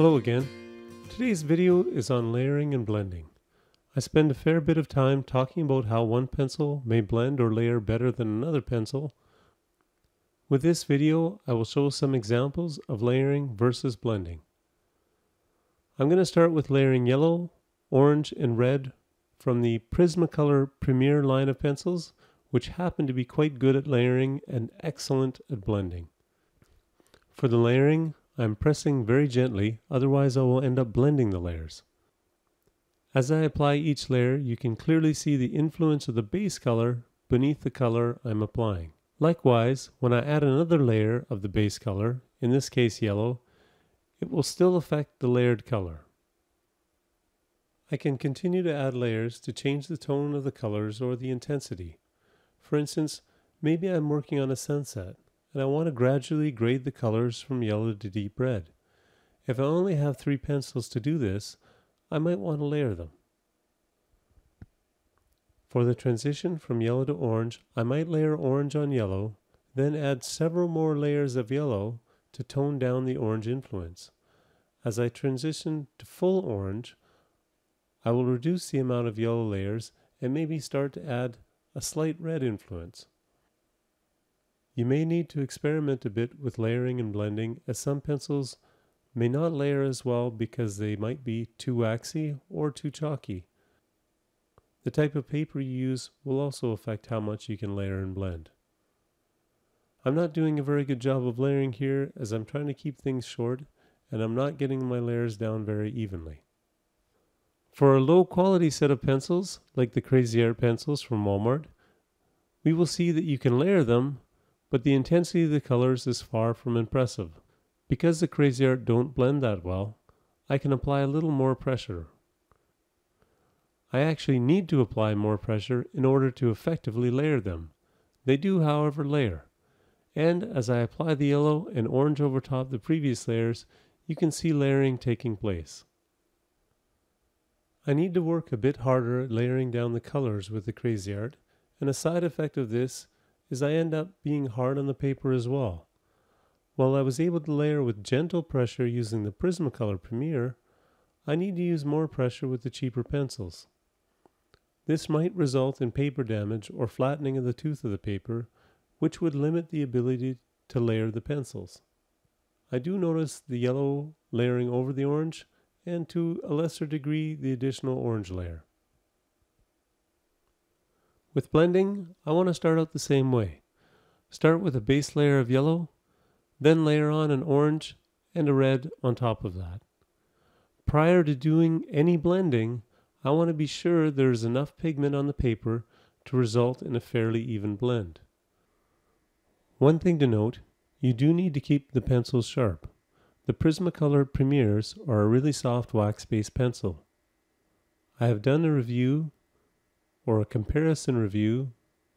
Hello again. Today's video is on layering and blending. I spend a fair bit of time talking about how one pencil may blend or layer better than another pencil. With this video, I will show some examples of layering versus blending. I'm going to start with layering yellow, orange, and red from the Prismacolor Premier line of pencils, which happen to be quite good at layering and excellent at blending. For the layering, I'm pressing very gently, otherwise I will end up blending the layers. As I apply each layer, you can clearly see the influence of the base color beneath the color I'm applying. Likewise, when I add another layer of the base color, in this case yellow, it will still affect the layered color. I can continue to add layers to change the tone of the colors or the intensity. For instance, maybe I'm working on a sunset and I want to gradually grade the colors from yellow to deep red. If I only have three pencils to do this, I might want to layer them. For the transition from yellow to orange, I might layer orange on yellow, then add several more layers of yellow to tone down the orange influence. As I transition to full orange, I will reduce the amount of yellow layers and maybe start to add a slight red influence. You may need to experiment a bit with layering and blending as some pencils may not layer as well because they might be too waxy or too chalky. The type of paper you use will also affect how much you can layer and blend. I'm not doing a very good job of layering here as I'm trying to keep things short and I'm not getting my layers down very evenly. For a low quality set of pencils, like the Cra-Z-art pencils from Walmart, we will see that you can layer them, but the intensity of the colors is far from impressive. Because the Cra-Z-art don't blend that well, I can apply a little more pressure. I actually need to apply more pressure in order to effectively layer them. They do, however, layer. And as I apply the yellow and orange over top the previous layers, you can see layering taking place. I need to work a bit harder at layering down the colors with the Cra-Z-art, and a side effect of this is I end up being hard on the paper as well. While I was able to layer with gentle pressure using the Prismacolor Premier, I need to use more pressure with the cheaper pencils. This might result in paper damage or flattening of the tooth of the paper, which would limit the ability to layer the pencils. I do notice the yellow layering over the orange, and to a lesser degree the additional orange layer. With blending, I want to start out the same way. Start with a base layer of yellow, then layer on an orange and a red on top of that. Prior to doing any blending, I want to be sure there is enough pigment on the paper to result in a fairly even blend. One thing to note, you do need to keep the pencils sharp. The Prismacolor Premiers are a really soft wax-based pencil. I have done a review or a comparison review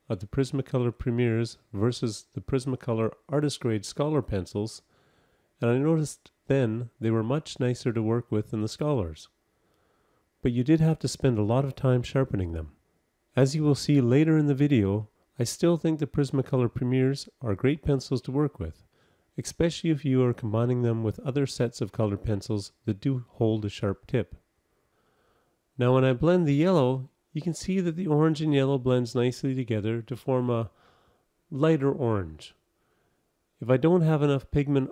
of the Prismacolor Premiers versus the Prismacolor Artist Grade Scholar pencils, and I noticed then they were much nicer to work with than the Scholars. But you did have to spend a lot of time sharpening them. As you will see later in the video, I still think the Prismacolor Premiers are great pencils to work with especially if you are combining them with other sets of colored pencils that do hold a sharp tip. Now when I blend the yellow, you can see that the orange and yellow blends nicely together to form a lighter orange. If I don't have enough pigment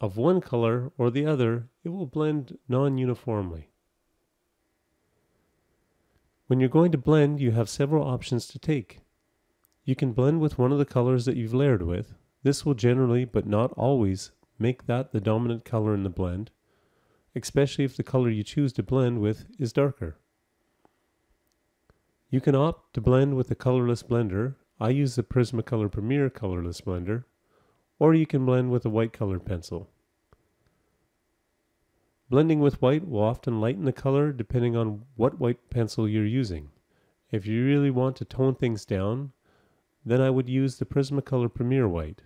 of one color or the other, it will blend non-uniformly. When you're going to blend, you have several options to take. You can blend with one of the colors that you've layered with, this will generally, but not always, make that the dominant color in the blend, especially if the color you choose to blend with is darker. You can opt to blend with a colorless blender. I use the Prismacolor Premier colorless blender, or you can blend with a white colored pencil. Blending with white will often lighten the color depending on what white pencil you're using. If you really want to tone things down, then I would use the Prismacolor Premier White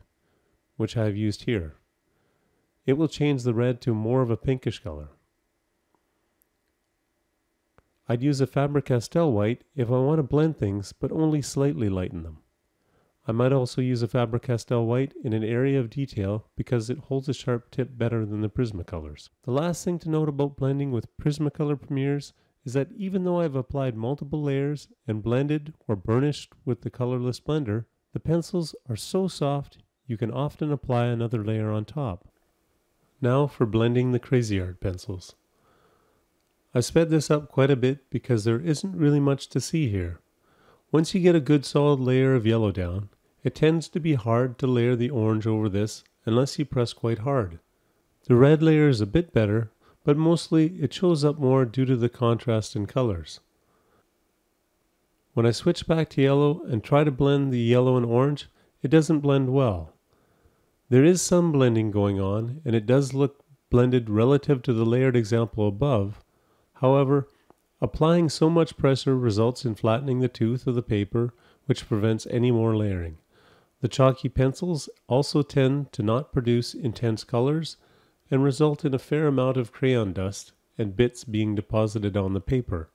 which I have used here. It will change the red to more of a pinkish color. I'd use a Faber-Castell white if I want to blend things but only slightly lighten them. I might also use a Faber-Castell white in an area of detail because it holds a sharp tip better than the Prismacolors. The last thing to note about blending with Prismacolor Premiers is that even though I've applied multiple layers and blended or burnished with the colorless blender, the pencils are so soft you can often apply another layer on top. Now for blending the Cra-Z-art pencils. I sped this up quite a bit because there isn't really much to see here. Once you get a good solid layer of yellow down, it tends to be hard to layer the orange over this unless you press quite hard. The red layer is a bit better, but mostly it shows up more due to the contrast in colors. When I switch back to yellow and try to blend the yellow and orange, it doesn't blend well. There is some blending going on, and it does look blended relative to the layered example above. However, applying so much pressure results in flattening the tooth of the paper, which prevents any more layering. The chalky pencils also tend to not produce intense colors and result in a fair amount of crayon dust and bits being deposited on the paper.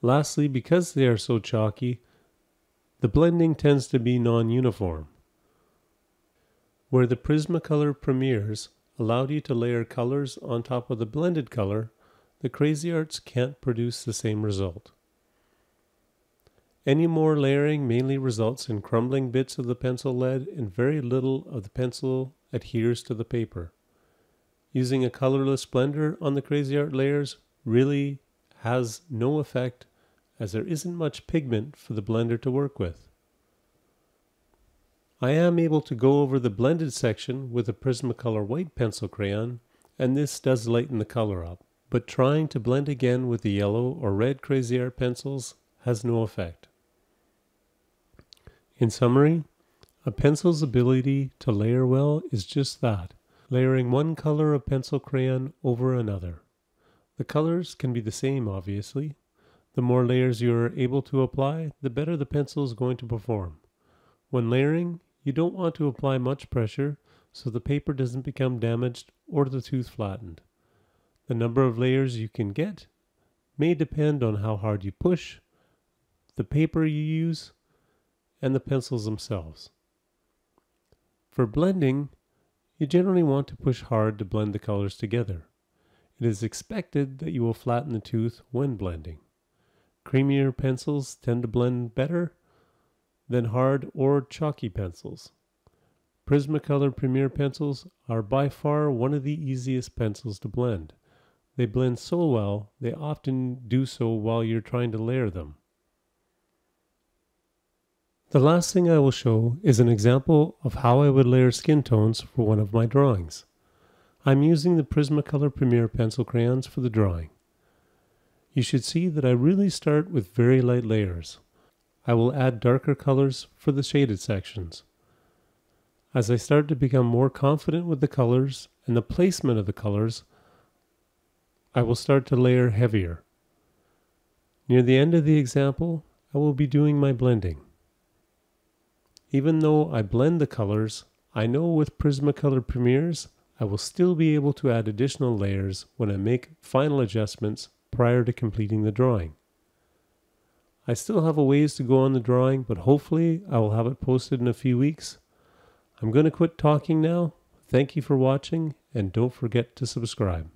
Lastly, because they are so chalky, the blending tends to be non-uniform. Where the Prismacolor Premiers allowed you to layer colors on top of the blended color, the Cra-Z-arts can't produce the same result. Any more layering mainly results in crumbling bits of the pencil lead and very little of the pencil adheres to the paper. Using a colorless blender on the Cra-Z-art layers really has no effect as there isn't much pigment for the blender to work with. I am able to go over the blended section with a Prismacolor white pencil crayon and this does lighten the color up, but trying to blend again with the yellow or red Cra-Z-art pencils has no effect. In summary, a pencil's ability to layer well is just that, layering one color of pencil crayon over another. The colors can be the same, obviously. The more layers you are able to apply, the better the pencil is going to perform. When layering, you don't want to apply much pressure so the paper doesn't become damaged or the tooth flattened. The number of layers you can get may depend on how hard you push, the paper you use, and the pencils themselves. For blending, you generally want to push hard to blend the colors together. It is expected that you will flatten the tooth when blending. Creamier pencils tend to blend better than hard or chalky pencils. Prismacolor Premier pencils are by far one of the easiest pencils to blend. They blend so well, they often do so while you're trying to layer them. The last thing I will show is an example of how I would layer skin tones for one of my drawings. I'm using the Prismacolor Premier pencil crayons for the drawing. You should see that I really start with very light layers. I will add darker colors for the shaded sections. As I start to become more confident with the colors and the placement of the colors, I will start to layer heavier. Near the end of the example, I will be doing my blending. Even though I blend the colors, I know with Prismacolor Premiers, I will still be able to add additional layers when I make final adjustments prior to completing the drawing. I still have a ways to go on the drawing, but hopefully I will have it posted in a few weeks. I'm going to quit talking now. Thank you for watching, and don't forget to subscribe.